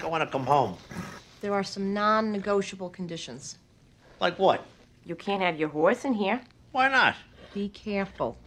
think I want to come home. There are some non-negotiable conditions. Like what? You can't have your horse in here. Why not? Be careful.